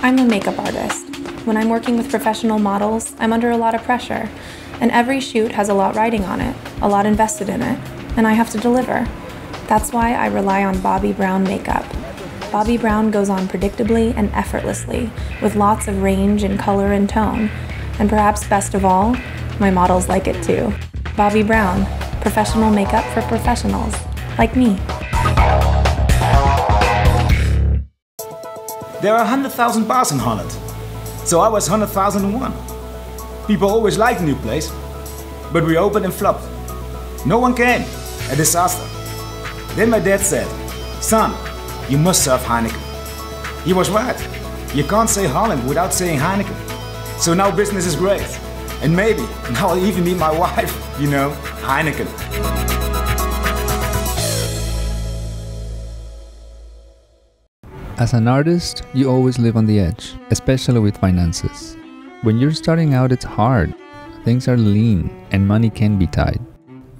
I'm a makeup artist. When I'm working with professional models, I'm under a lot of pressure, and every shoot has a lot riding on it, a lot invested in it, and I have to deliver. That's why I rely on Bobbi Brown makeup. Bobbi Brown goes on predictably and effortlessly, with lots of range in color and tone. And perhaps best of all, my models like it too. Bobbi Brown, professional makeup for professionals, like me. There are 100,000 bars in Holland. So I was 100,001. People always liked the new place. But we opened and flopped. No one came. A disaster. Then my dad said, Son, you must serve Heineken. He was right. You can't say Holland without saying Heineken. So now business is great. And maybe now I'll even meet my wife, you know, Heineken. As an artist, you always live on the edge, especially with finances. When you're starting out, it's hard. Things are lean and money can be tight.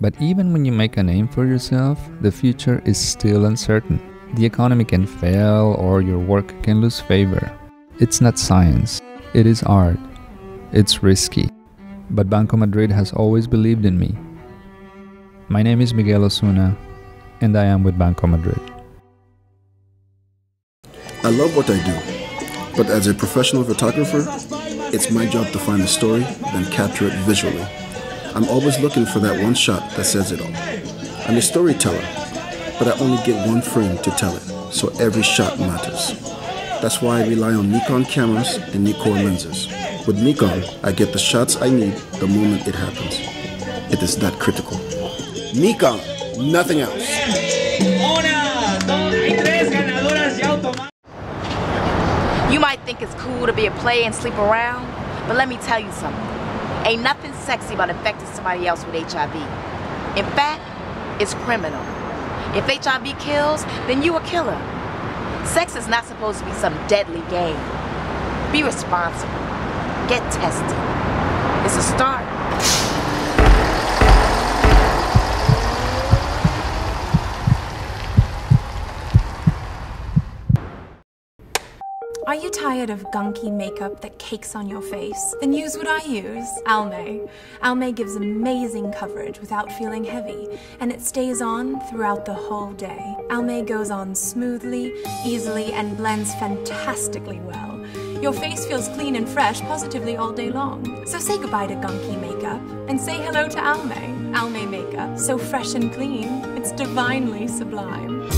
But even when you make a name for yourself, the future is still uncertain. The economy can fail or your work can lose favor. It's not science, it is art. It's risky. But Banco Madrid has always believed in me. My name is Miguel Osuna, and I am with Banco Madrid. I love what I do, but as a professional photographer, it's my job to find the story, then capture it visually. I'm always looking for that one shot that says it all. I'm a storyteller, but I only get one frame to tell it, so every shot matters. That's why I rely on Nikon cameras and Nikkor lenses. With Nikon, I get the shots I need the moment it happens. It is that critical. Nikon, nothing else. To be a player and sleep around, but let me tell you something. Ain't nothing sexy about infecting somebody else with HIV. In fact, it's criminal. If HIV kills, then you a killer. Sex is not supposed to be some deadly game. Be responsible. Get tested. It's a start. Are you tired of gunky makeup that cakes on your face? Then use what I use, Almay. Almay gives amazing coverage without feeling heavy, and it stays on throughout the whole day. Almay goes on smoothly, easily, and blends fantastically well. Your face feels clean and fresh positively all day long. So say goodbye to gunky makeup and say hello to Almay. Almay makeup, so fresh and clean, it's divinely sublime.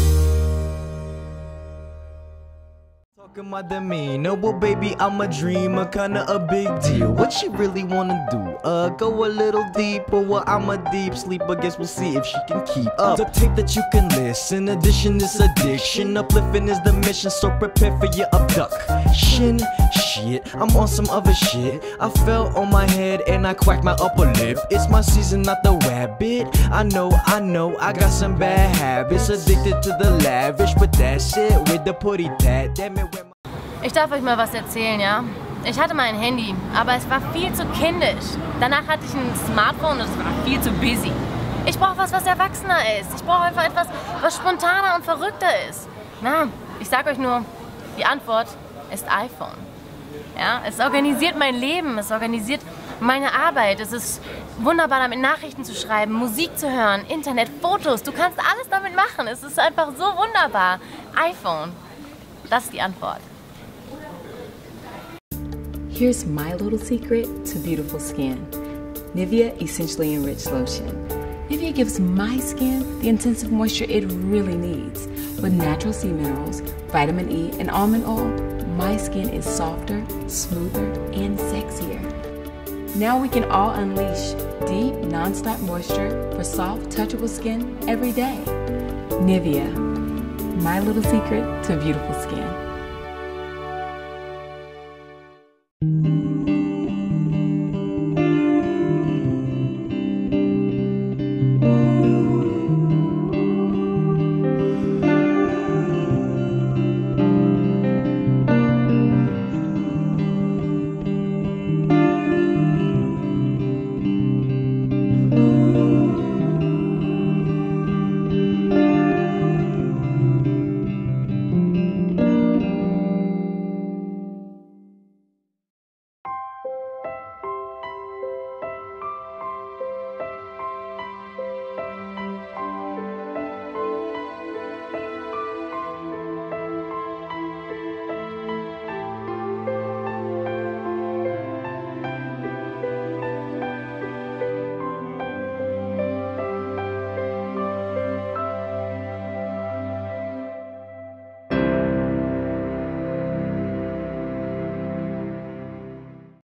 My demeanor, well baby I'm a dreamer, kinda a big deal. What she really wanna do, uh, go a little deeper. Well I'm a deep sleeper, guess we'll see if she can keep up. The tape that you can listen, addition is addiction. Uplifting is the mission, so prepare for your abduction. Shit, I'm on some other shit. I fell on my head and I cracked my upper lip. It's my season, not the rabbit. I know, I know, I got some bad habits. Addicted to the lavish, but that's it With the putty tat, damn it Ich darf euch mal was erzählen, ja? Ich hatte mal ein Handy, aber es war viel zu kindisch. Danach hatte ich ein Smartphone und es war viel zu busy. Ich brauche was, was erwachsener ist. Ich brauche einfach etwas, was spontaner und verrückter ist. Na, ich sag euch nur, die Antwort ist iPhone. Ja, es organisiert mein Leben, es organisiert meine Arbeit. Es ist wunderbar, damit Nachrichten zu schreiben, Musik zu hören, Internet, Fotos. Du kannst alles damit machen. Es ist einfach so wunderbar. iPhone. Das ist die Antwort. Here's my little secret to beautiful skin Nivea Essentially Enriched Lotion. Nivea gives my skin the intensive moisture it really needs. With natural sea minerals, vitamin E, and almond oil, my skin is softer, smoother, and sexier. Now we can all unleash deep, non-stop moisture for soft, touchable skin every day. Nivea, my little secret to beautiful skin.